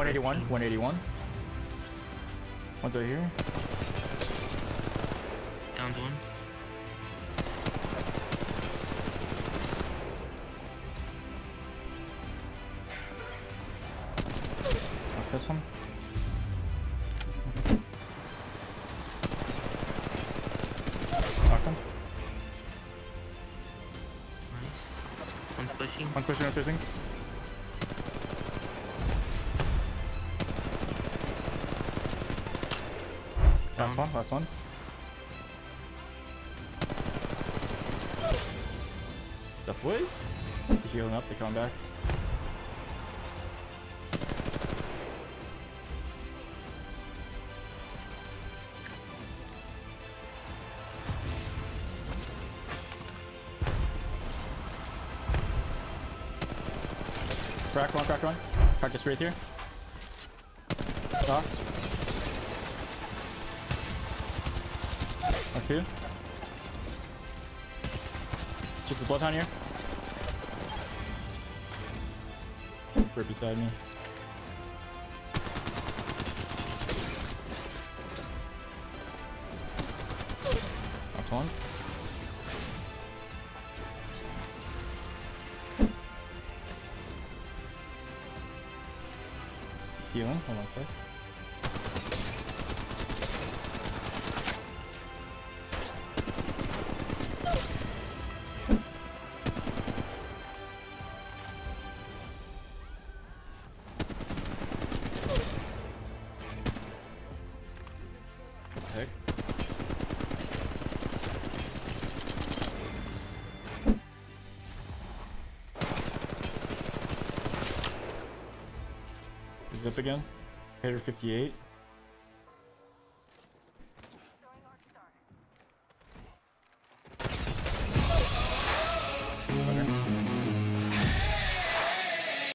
181, 181. One's right here. Downed one. Knock this one. Knocked him. Nice. One's pushing. One's pushing, one's pushing. Last one, last one. Stuff boys. They're healing up, they're coming back. Crack one, crack one. Crack Practice right here. Knocked. Knock two. Just a bloodhound here. Right beside me. Knocked one. Healing, hold on a sec. Heck? Zip again. Hitter 58.